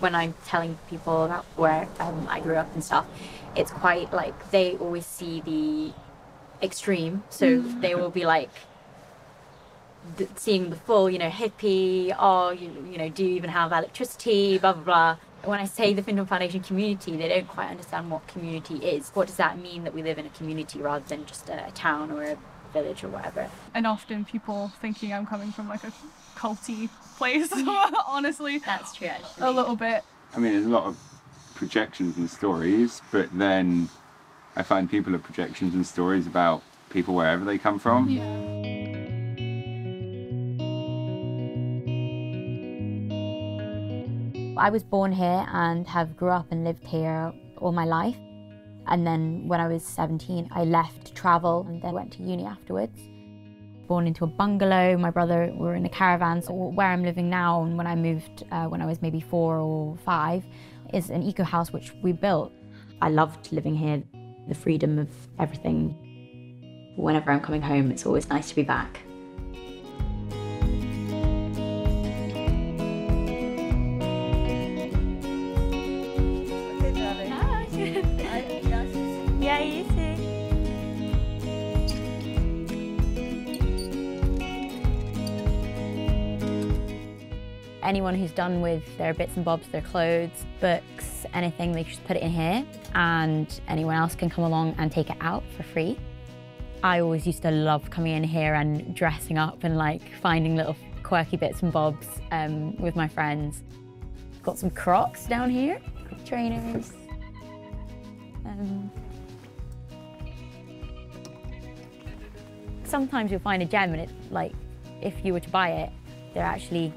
when I'm telling people about where um, I grew up and stuff, it's quite like they always see the extreme. So they will be like th- seeing the full, you know, hippie. Oh, you, you know, do you even have electricity? Blah blah blah. When I say the Findhorn Foundation community, they don't quite understand what community is. What does that mean that we live in a community rather than just a, a town or a village or whatever? And often people thinking I'm coming from like a culty place, honestly, That's true. Actually. a little bit. I mean, there's a lot of projections and stories, but then I find people have projections and stories about people wherever they come from. Yeah. I was born here and have grew up and lived here all my life. And then when I was 17, I left to travel and then went to uni afterwards. Born into a bungalow, my brother were in a caravan. So where I'm living now and when I moved uh, when I was maybe four or five is an eco house which we built. I loved living here, the freedom of everything. Whenever I'm coming home, it's always nice to be back. Anyone who's done with their bits and bobs, their clothes, books, anything, they just put it in here and anyone else can come along and take it out for free. I always used to love coming in here and dressing up and like finding little quirky bits and bobs um, with my friends. Got some Crocs down here, trainers. Um, sometimes you'll find a gem and it like if you were to buy it they're actually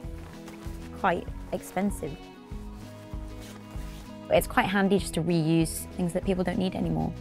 quite expensive it's quite handy just to reuse things that people don't need anymore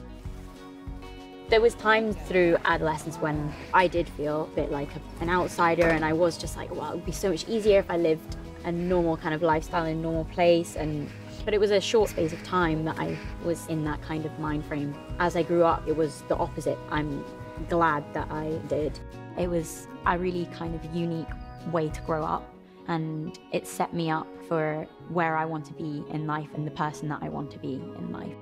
there was times through adolescence when I did feel a bit like an outsider and I was just like well it would be so much easier if I lived a normal kind of lifestyle in a normal place and but it was a short space of time that I was in that kind of mind frame. As I grew up, it was the opposite. I'm glad that I did. It was a really kind of unique way to grow up, and it set me up for where I want to be in life and the person that I want to be in life.